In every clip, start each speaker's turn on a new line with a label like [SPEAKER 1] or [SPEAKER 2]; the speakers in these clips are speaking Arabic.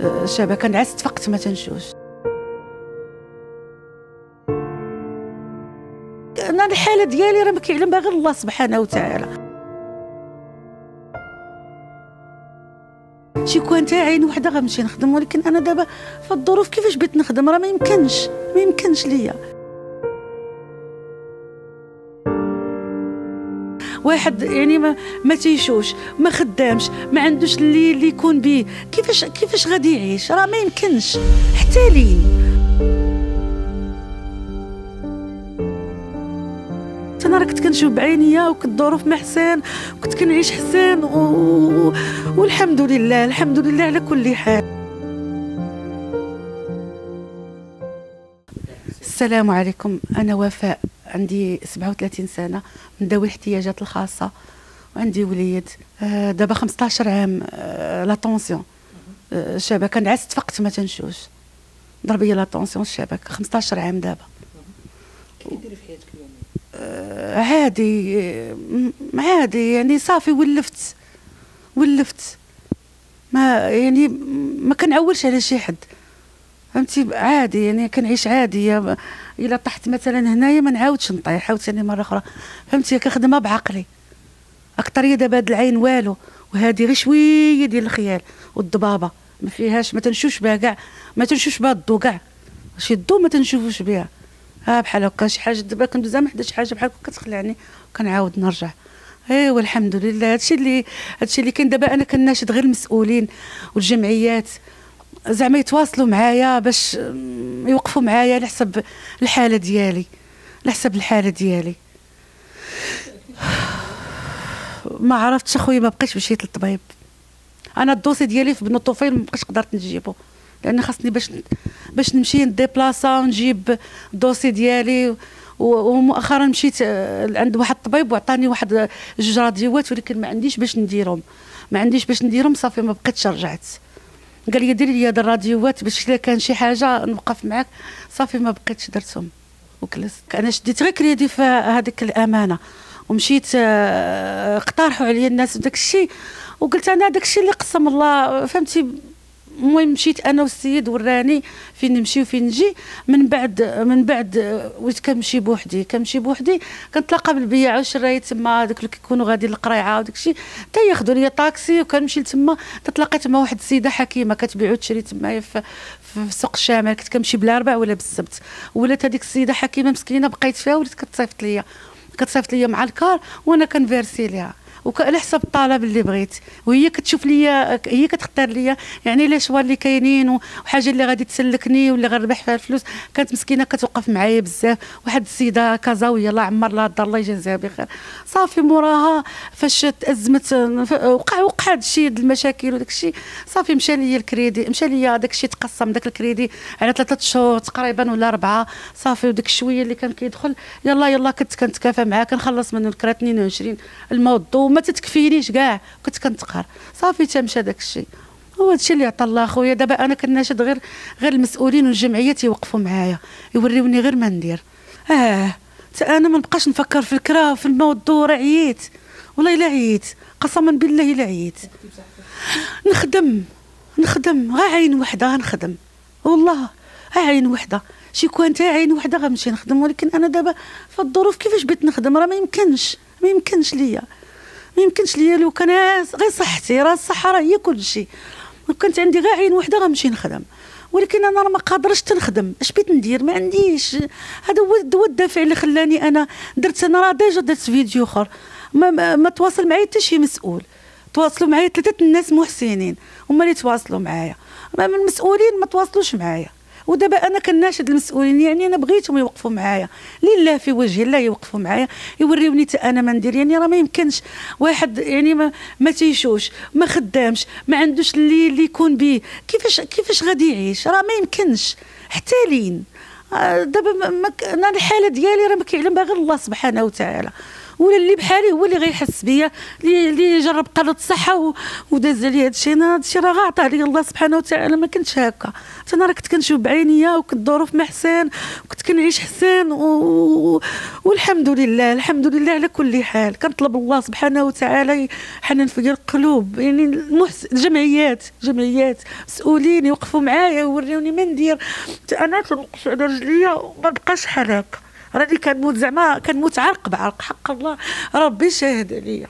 [SPEAKER 1] الشبكه نعست فقت ما تنشوش أنا الحالة ديالي راه ما كيعلم غير الله سبحانه وتعالى. شي كون تاع عين وحدة غنمشي نخدم ولكن أنا دابا في الظروف كيفاش بغيت نخدم؟ راه ما يمكنش. ما يمكنش ليا. واحد يعني ما ما تيشوش ما خدامش ما عندوش اللي اللي يكون به كيفاش كيفاش غادي يعيش؟ راه ما يمكنش. حتى لين أنا راه كنت كنشوف بعينيا وكنت ظروف محسن وكنت كنعيش حسن و... والحمد لله الحمد لله على كل حال. السلام عليكم. أنا وفاء. عندي 37 سنة من ذوي الاحتياجات الخاصة وعندي وليد. آه، دابا 15 عام آه، لا طونسيون. آه، الشبكه نعست فقت ما تنشوش. ضرب لي لا طونسيون الشبكه 15 عام دابا.
[SPEAKER 2] كيديري في حياتك اليومية؟
[SPEAKER 1] عادي عادي يعني صافي ولفت. ولفت. ما يعني ما كنعولش على شي حد. فهمتي؟ عادي يعني كنعيش عادي. إلا طحت مثلا هنايا ما نعاودش نطيح عاوتاني مرة أخرى. فهمتي؟ كنخدمها بعقلي. أكثر دابا هاد العين والو وهذه غير شوية ديال الخيال والضبابة. ما فيهاش ما تنشوفش بها كاع ما تنشوفش بها الضو كاع. شي الضو ما تنشوفوش بها. ها بحال هكا شي حاجة دابا كندوز ما حدا شي حاجة بحال هكا كتخلعني وكنعاود نرجع. أيوا الحمد لله. هادشي اللي هادشي اللي كاين. دابا أنا كناشد غير المسؤولين والجمعيات. زعما يتواصلوا معايا باش يوقفوا معايا على حسب الحالة ديالي على حسب الحالة ديالي. ما عرفتش أخويا ما بقيتش مشيت للطبيب أنا الدوسي ديالي في بن الطفيل ما بقيتش قدرت نجيبو لأن خاصني باش باش نمشي نديبلاصا ونجيب الدوسي ديالي ومؤخرا مشيت آه، عند واحد الطبيب وعطاني واحد جوج راديوات ولكن ما عنديش باش نديرهم. ما عنديش باش نديرهم صافي ما بقيتش رجعت. قال لي ديري لي هاد الراديوات باش إلا كان شي حاجة نوقف معاك. صافي ما بقيتش درتهم. وكلست. أنا شديت غير كريدي في هذيك الأمانة. ومشيت آه، اقترحوا عليا الناس داك الشيء. وقلت أنا داك الشيء اللي قسم الله فهمتي؟ المهم مشيت أنا والسيد وراني فين نمشي وفين نجي. من بعد من بعد وليت كنمشي بوحدي كنمشي بوحدي كنتلاقى بالبياع والشرايه تما دوك اللي كيكونوا غادي للقريعه وداك الشيء. حتى ياخذوا لي طاكسي وكنمشي لتما تلاقيت مع واحد السيدة حكيمة كتبيع وتشري تما في في سوق الشامل كنت كنمشي بالأربع ولا بالسبت. ولات هذيك السيدة حكيمة مسكينة بقيت فيها ولات كتصيفط ليا. كتصيفط ليا مع الكار وأنا كنفيرسي ليها. وعلى حسب الطلب اللي بغيت. وهي كتشوف ليا هي كتختار ليا يعني لي شوا اللي كاينين وحاجة اللي غادي تسلكني واللي غنربح فيها الفلوس. كانت مسكينة كتوقف معايا بزاف. واحد السيدة كازاويه الله عمر لها الدار الله يجازيها بخير. صافي موراها فاش تأزمت وقع وقع هذا الشيء المشاكل وداك الشيء. صافي مشى لي الكريدي مشى لي داك الشيء تقسم داك الكريدي على ثلاثة شهور تقريبا ولا أربعة. صافي وداك الشوية اللي كان كيدخل يلا يلا كنت كنتكافى معاه كنخلص منه الكرا 22 الموضوع ما تتكفينيش كاع. كنت كنتقهر. صافي تمشى داك الشيء. هو هادشي اللي عطى الله خويا. دابا أنا كناشد غير غير المسؤولين والجمعيات يوقفوا معايا. يوريوني غير ما ندير. آه. أنا ما نبقاش نفكر في الكرا وفي الموضوع راه عييت. والله إلا عييت. قسما بالله إلا عييت. نخدم. نخدم. غا عين وحدة غنخدم والله. عين وحدة. شي كون تاع عين وحدة غنمشي نخدم. ولكن أنا دابا في الظروف كيفاش بغيت نخدم؟ راه ما يمكنش. ما يمكنش ليا. ما يمكنش ليا لو كان غير صحتي راه الصحة راه هي كل شيء. كنت عندي غير عين وحدة غنمشي نخدم. ولكن أنا راه ما قادرش تنخدم. أش بغيت ندير؟ ما عنديش. هذا هو الدافع اللي خلاني أنا درت أنا راه ديجا درت فيديو آخر. ما, ما, ما تواصل معايا حتى شي مسؤول. تواصلوا معايا ثلاثة الناس محسنين. هما اللي تواصلوا معايا. من المسؤولين ما تواصلوش معايا. ودابا أنا كناشد المسؤولين يعني أنا بغيتهم يوقفوا معايا. لله في وجه الله يوقفوا معايا يوريوني أنا ما ندير يعني راه ما يمكنش واحد يعني ما, ما تيشوش ما خدامش ما عندوش اللي اللي يكون به كيفاش كيفاش غادي يعيش؟ راه ما يمكنش. حتى لين آه، دابا أنا الحالة ديالي راه ما كيعلم غير الله سبحانه وتعالى. ولا اللي بحالي هو اللي غيحس بيا اللي جرب قناة الصحة وداز علي هذا الشيء أنا هذا الشيء راه عطاه لي الله سبحانه وتعالى. ما كنتش هكا. أنا راه كنت كنشوف بعينيا وكنت ظروف ما حسان وكنت كنعيش حسان و... والحمد لله الحمد لله على كل حال. كنطلب الله سبحانه وتعالى يحنن في القلوب. يعني المحس... الجمعيات جمعيات مسؤولين يوقفوا معايا يوريوني ما ندير. أنا تنقص على رجليا وما بقاش بحال هكا. راني كنموت زعما كنموت عرق بعرق. حق الله. ربي شاهد عليا.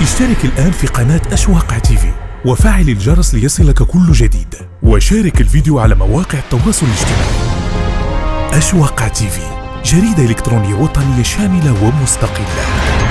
[SPEAKER 3] اشترك الآن في قناة أشواق تيفي وفعل الجرس ليصلك كل جديد. وشارك الفيديو على مواقع التواصل الاجتماعي. أشواق تيفي جريدة إلكترونية وطنية شاملة ومستقلة.